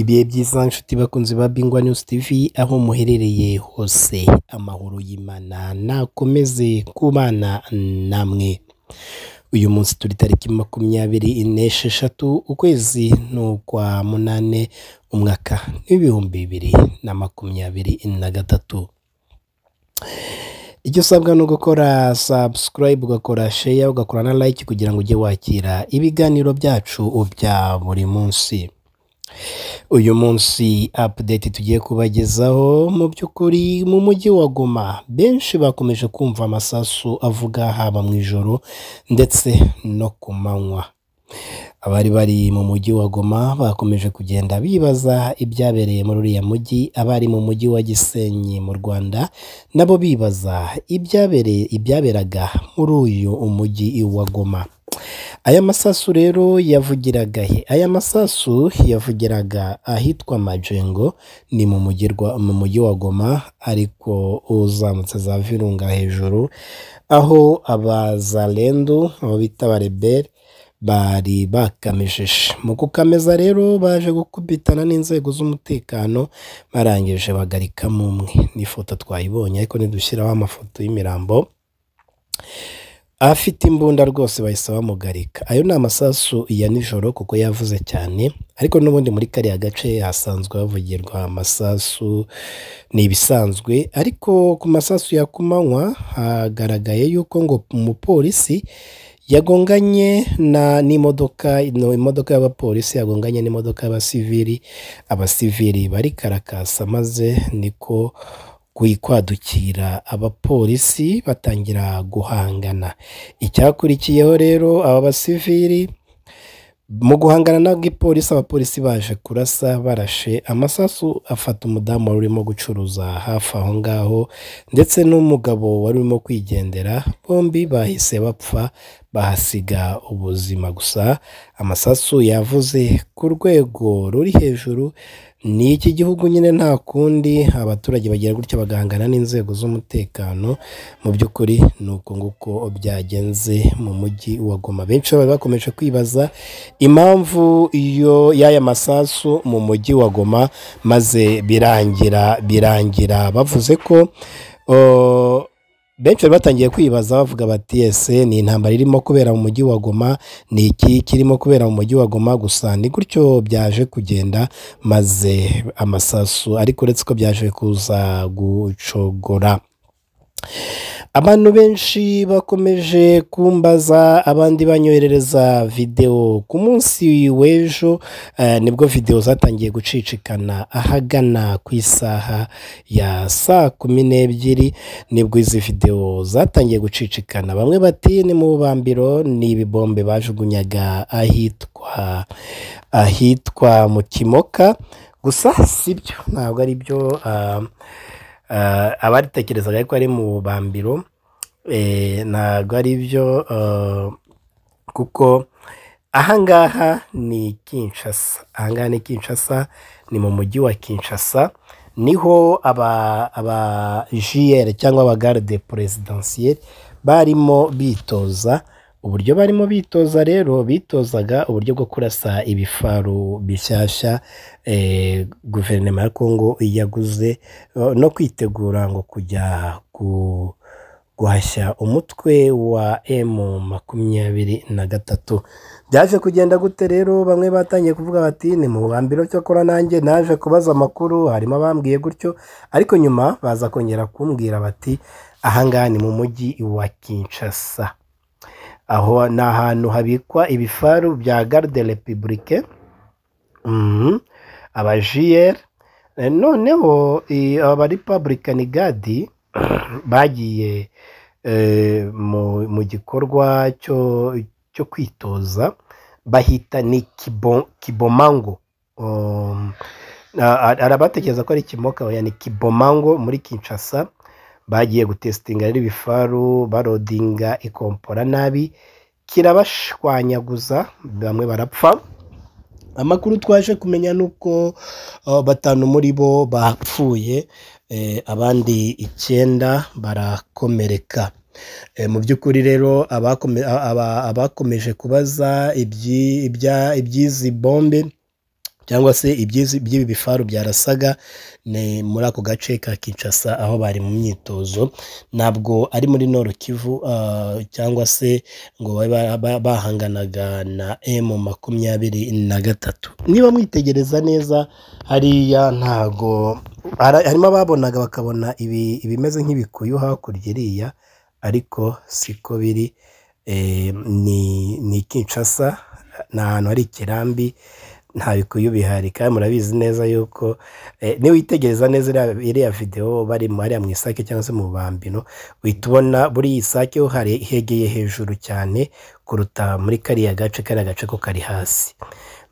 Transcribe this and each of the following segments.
ibihe byiza nshuti bakunzi ba bingwa news tv aho muherereye hose. Amahoro y'imana nakomeze kubana namwe. Uyu munsi turi tariki makumyabiri n'esheshatu ukwezi ni ukwa munane umwaka w'ibihumbi bibiri na makumyabiri na gatatu icyo usabwa ni ugukora subscribe ugakora share ugakora na like kugira ngo ujye wakira ibiganiro byacu bya buri munsi. Uyu munsi update tugiye kubagezaho mu by'ukuri mu mujyi wa goma. Benshi bakomeje kumva amasasu avuga haba mu ijoro ndetse no ku manywa. Abari bari mu mujyi wa goma bakomeje kugenda bibaza ibyabereye muri uriya mujyi. Abari mu mujyi wa gisenyi mu rwanda nabo bibaza ibyabereye ibyaberaga muri uyu umujyi wa goma. Aya masasu rero yavugiraga he? Aya masasu yavugiraga ahitwa majengo ni mu mujyi wa goma ariko uzamutse za virunga hejuru aho abazalendo abo bita abarebere bari bakamejeje mu kukameza rero baje gukubitana n'inzego z'umutekano barangije bagarikamo umwe. N'ifoto twayibonye ariko nidushyiraho amafoto y'imirambo. Afite imbunda rwose bahise bamugarika. Ayo ni amasasu ya nijoro kuko yavuze cyane ariko n'ubundi muri kariya gace hasanzwe havugirwa amasasu ni ibisanzwe. Ariko ku masasu ya ku manywa hagaragaye yuko ngo umupolisi yagonganye na n'imodoka imodoka y'abapolisi yagonganye n'imodoka y'abasivili. Abasivili bari karakasa maze niko kwadukira abapolisi batangira guhangana. Icyakurikiyeho rero aba basivili mu guhangana n'ubwipolisi abapolisi baje kurasa barashe amasasu afata umudamu wari urimo gucuruza hafi aho ngaho ndetse n'umugabo wari urimo kwigendera bombi bahise bapfa bahasiga ubuzima gusa. Amasasu yavuze ku rwego ruri hejuru ni iki gihugu nyine nta kundi abaturage bagira gutya bagahangana n'inzego z'umutekano? Mu by'ukuri ni uko nguko byagenze mu mujyi wa goma. Benshi bari bakomeje kwibaza impamvu iyo y'aya masasu mu mujyi wa goma maze birangira birangira. Bavuze ko uh, benshi bari batangiye kwibaza bavuga bati ese ni intambara irimo kubera mu mujyi wa goma? Ni iki kirimo kubera mu mujyi wa goma gusa? Ni gutyo byaje kugenda maze amasasu ariko uretse ko byaje kuza gucogora. Abantu benshi bakomeje kumbaza abandi banyoherereza videwo ku munsi w'ejo eh, ni bwo videwo zatangiye gucicikana ahagana ku isaha ya saa kumi n'ebyiri ni bwo izi videwo zatangiye gucicikana. Bamwe bati ni mu bubambiro ni ibibombe bajugunyaga ahitwa ahitwa mu kimoka. Gusa si byo ntabwo ari byo ah, abaritekerezaga ko ari mu bambiro eh, ntabwo ari byo ah, kuko ahangaha ni kinshasa. Ahangaha ni kinshasa ni mu mujyi wa kinshasa ni ho aba jiyere cyangwa aba garde perezidansiyeri barimo bitoza uburyo barimo bitoza rero bitozaga uburyo bwo kurasa ibifaru bishyashya eh, guverinoma ya kongo yaguze eh, no kwitegura ngo kujya ku guhashya umutwe wa emu makumyabiri na gatatu. Byaje kugenda gute rero? Bamwe batangiye kuvuga bati ni mu bambiro cyakora nanjye naje kubaza amakuru. Harimo abambwiye gutyo ariko nyuma baza kongera kumbwira bati ahangaha ni mu mujyi wa kinshasa. Aho ni ahantu habikwa ibifaru bya garde republique Mhm. abajiyeri Eh, noneho aba republican gadi bagiye eh, mu gikorwa cyo kwitoza bahita ni kibo, kibomango. Um, arabatekereza ko ari kimoka oya ni kibomango muri kinshasa. Bagiye gutesitinga rero ibifaru barodinga ikompora nabi kirabashwanyaguza bamwe barapfa. Amakuru twaje kumenya ni uko batanu muri bo bapfuye eh, abandi icyenda barakomereka. Eh, mu by'ukuri rero abakome- aba- abakomeje kubaza iby'izi bombe cyangwa se iby'izi- by'ibi bifaru byarasaga ni muri ako gace ka Kinshasa aho bari mu myitozo. Ntabwo ari muri Nord Kivu ah, cyangwa se ngo babe ba- ba- bahanganaga na M makumyabiri na gatatu niba mwitegereza neza hariya ntago hari- harimo ababonaga bakabona ibi ibimeze nk'ibikuyu hakurya iriya ariko siko biri eh, ni Kinshasa ni ahantu hari ikirambi nta bikuyu bihari. Kandi murabizi neza yuko eh, niwitegereza neza iriya- videwo bari hariya mu isake cyangwa se mu bambino uhita ubona buri iyi sake ho hegeye hejuru cyane kuruta muri kariya gace kariya gace ko kari hasi.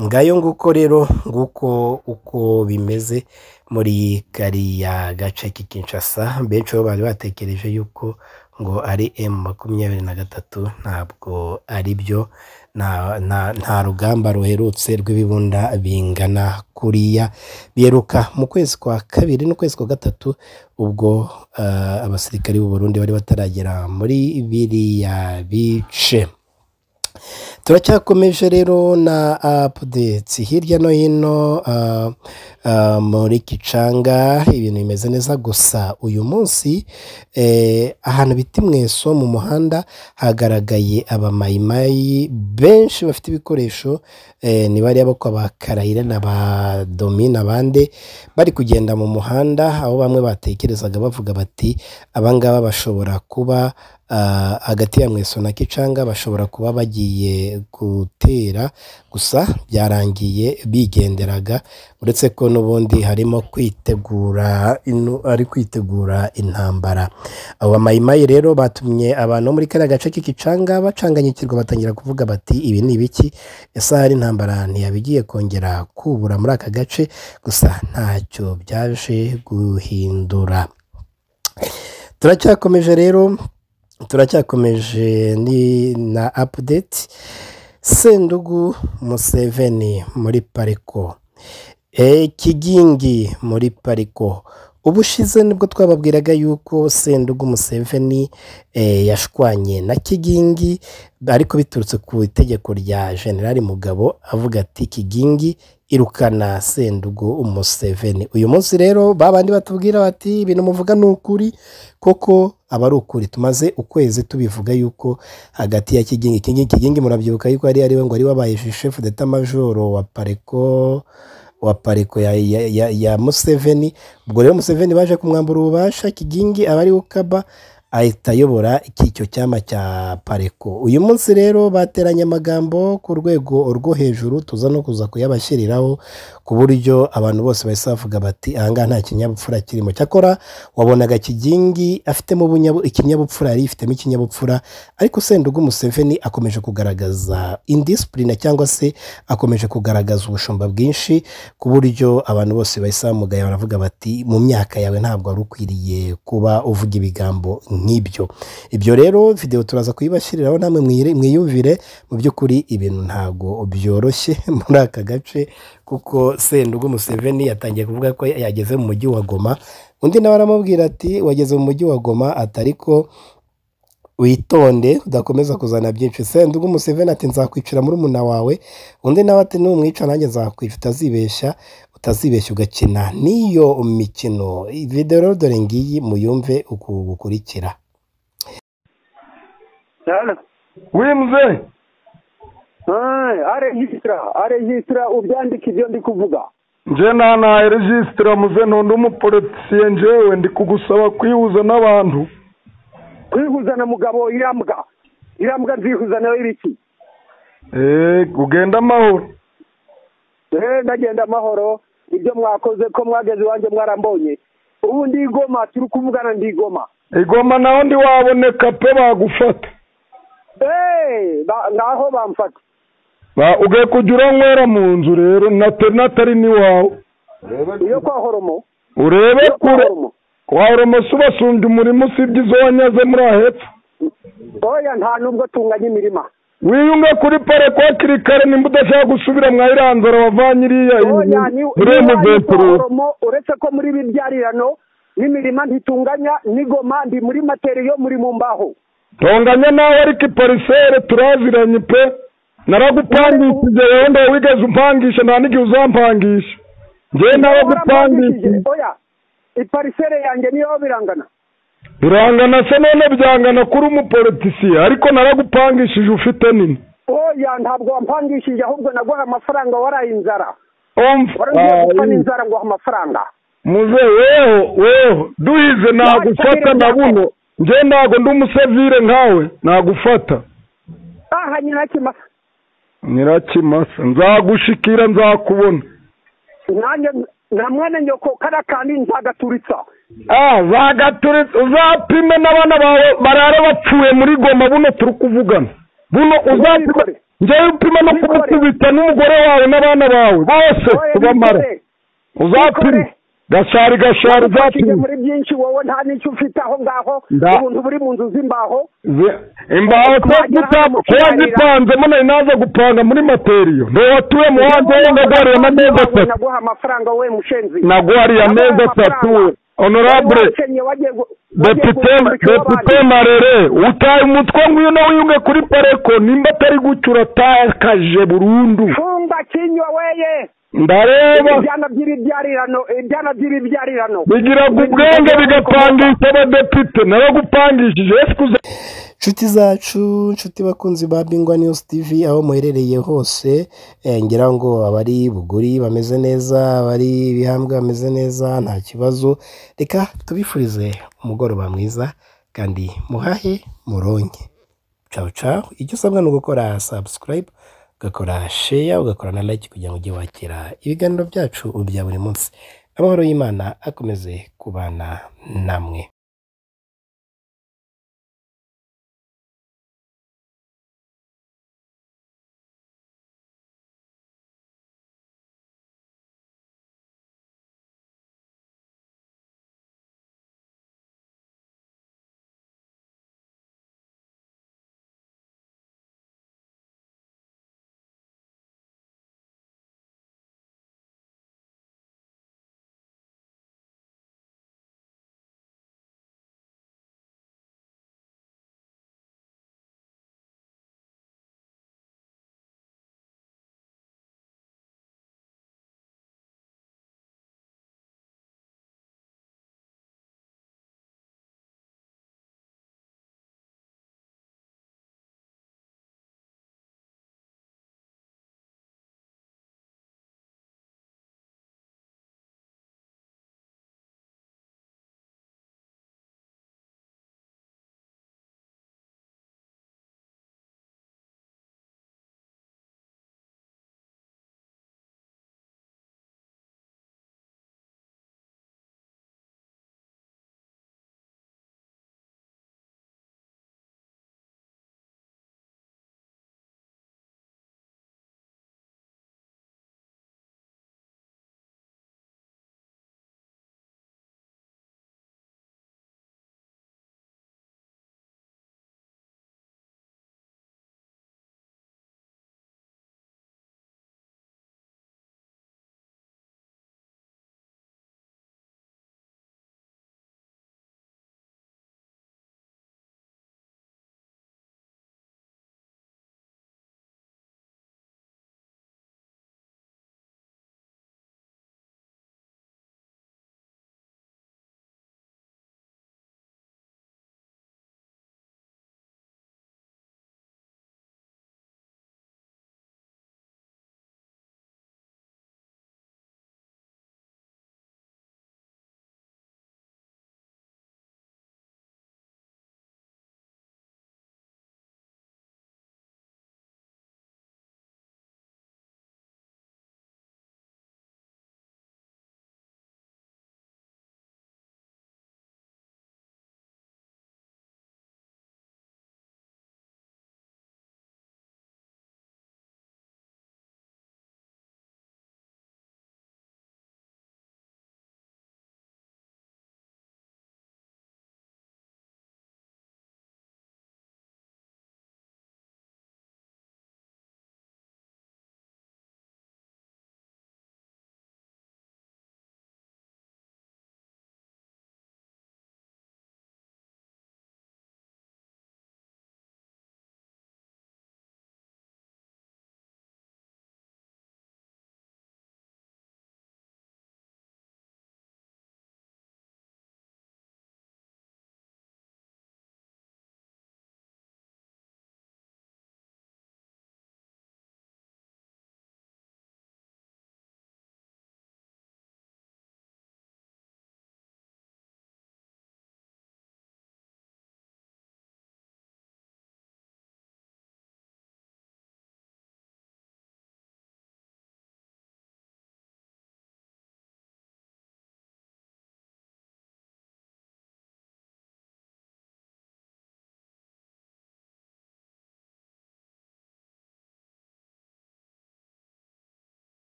Ngayo nguko rero nguko uko bimeze muri kariya gace k'i Kinshasa benshi bo bari batekereje yuko ngo ari M makumyabiri na gatatu ntabwo ari byo. Nta rugamba ruherutse rw'ibibunda bingana kuriya. Biheruka mu kwezi kwa kabiri n'ukwezi kwa gatatu ubwo ah, abasirikari b'u Burundi bari bataragera muri biriya bice. Turacyakomeje rero na apudetsi hirya no hino ah, ah, muri kicanga ibintu bimeze neza gusa. Uyu munsi eh, ahantu bita imweso mu muhanda hagaragaye abamayimayi benshi bafite ibikoresho eh, ni bariya bo kwa ba karayire na ba domi n'abandi bari kugenda mu muhanda aho bamwe batekerezaga bavuga bati abangaba bashobora kuba hagati ya mweso na kicanga bashobora kuba bagiye gutera gusa byarangiye bigenderaga uretse ko n'ubundi harimo kwitegura ari kwitegura intambara. Abo bamayimayi rero batumye abantu muri kariya gace k'ikicanga bacanganyikirwa batangira kuvuga bati ibi ni ibiki? Ese hari intambara ntiyabigiye kongera kubura muri aka gace? Gusa ntacyo byaje guhindura. Turacyakomeje rero turacyakomeje na apudeti sendugu museveni muri pariko. E, kigingi muri pariko. Ubushize ni bwo twababwiraga yuko sendugu museveni e, yashwanye na kigingi ariko biturutse ku itegeko rya generali mugabo avuga ati kigingi irukana sendugu museveni. Uyu munsi rero babandi batubwira bati ibintu muvuga ni ukuri koko aba ari ukuri. Tumaze ukwezi tubivuga yuko hagati ya kigingi kigingi kigingi murabyibuka yuko ari ari we ngo ari wabaye shefu deta majoro wa pareko wa pariko ya, ya, ya, ya museveni. Ubwo rero museveni baje kumwambura ububasha kigingi aba ari ukaba ahita ayobora icyo cyama cya pareko. Uyu munsi rero bateranye amagambo ku rwego rwo hejuru tuza no kuza kuyabashyiriraho ku buryo abantu bose bahise bavuga bati ahangaha nta kinyabupfura kirimo. Cyakora wabonaga kigingi afitemo ikinyabupfura yari yifitemo ikinyabupfura ariko sendugu museveni akomeje kugaragaza indisipurine cyangwa se akomeje kugaragaza ubushumba bwinshi ku buryo abantu bose bahise bamugaya baravuga bati mu myaka yawe ntabwo wari ukwiriye kuba uvuga ibigambo nk'ibyo. Ibyo rero videwo turaza kuyibashyiriraho namwe mwiyumvire mu by'ukuri ibintu ntabwo byoroshye muri aka gace kuko sendugu museveni yatangiye kuvuga ko yageze mu mujyi wa goma. Undi nawe aramubwira ati wageze mu mujyi wa goma atari ko witonde udakomeza kuzana byinshi. Sendugu museveni ati nzakwicira muri umuna wawe. Undi nawe ati numwica nanjye nzakwica utazibeshya utazibeshya ugakina. N'iyo mikino. Videwo rero dore ngiyi muyumve uku gukurikira. Mzee Hai, aregistra, aregistra ubyandika ibyo ndi kuvuga. nje nanaye regisitira muze ntundi umupolisiye njewe ndi kugusaba kwihuza n'abantu Kwihuza na mugabo irambwa. Irambwa nzihuza nawe ibiki? eee ugenda amahoro Eh, ndagenda amahoro. Ibyo mwakoze ko mwageze iwanjye mwarambonye. Ubu ndi igoma turi kuvugana ndi igoma. igoma naho ndi waboneka pe bagufata Eh, ba- ngaho bamfata. Ba- ugiye kujya uranywera mu nzu rero natari n'iwawe Iyo kwa horomo. urebe Iyo kwa kure horomo. se ubasumbye umurimo usibye izo wanyaze muri ahepfo Oya nta nubwo tunganya imirima. wiyunge kuri pareko hakiri kare nimba udashaka gusubira mwa iranzara wavanye iriya kwa muventuro horomo uretse ko muri ibi byarirano n'imirima ntitunganya n'igoma ndi muri materiyo muri mu mbaho. Tonganya nawe ariko iparisere turaziranye pe. Naragupangishije wenda wigeze umpangisha nta n'igihe uzampangisha. Njyewe naragupangishije iparisere yanjye niyo birangana. Birangana se none byangana kuri umupolitisiye ariko naragupangishije ufite nini. Oya ntabwo wampangishije ahubwo naguha amafaranga waraye inzara. Ayi. n'inzara nguha amafaranga. Muze weho weho duhize nagufata na buno. Njye ntago ndi umusevire nkawe nagufata. Aha nyina kimasa nyirakimasa nzagushikira nzakubona. Na mwene nyoko kariya kandi nzagaturitsa. Ah zagaturitse uzapime n'abana bawe barara bapfuye muri goma buno turi kuvugana. Buno uzapime njyewe upime no kumukubita n'umugore wawe n'abana bawe bose wibikore. uzapime. Gashari Wagufashije uzapime muri byinshi wowe nta n'icyo ufite aho ngaho ubuntu buri mu nzu z'imbaho? Imbaho kiganiro. wazipanzemo nari naza gupanga muri materiyo ndo watuye mu hanze wenda nagwariye amezi atatu naguha amafaranga we mushenzi. Nagwariye amezi atatu honorable depite depite marere utaye umutwe ngwino wiyunge kuri pareko nimba atari gutyo uratakaje burundu. Funga kinywa weye. Ndareba ibyana by'ibibyarirano ibyana by'ibibyarirano bigiraga ubwenge bigapangisha abadepite. Kuza. Inshuti zacu inshuti bakunzi ba bingwa news tv aho muherereye hose eh, ngira ngo abari buguri bameze neza abari bihambwe bameze neza nta kibazo. Reka tubifurize umugoroba mwiza kandi muhahe muronke. Cawu cawu icyo usabwa ni ugukora subscribe ugakora share ugakora na like kugira ngo ujye wakira ibiganiro byacu bya buri munsi. Amahoro y'imana akomeze kubana namwe.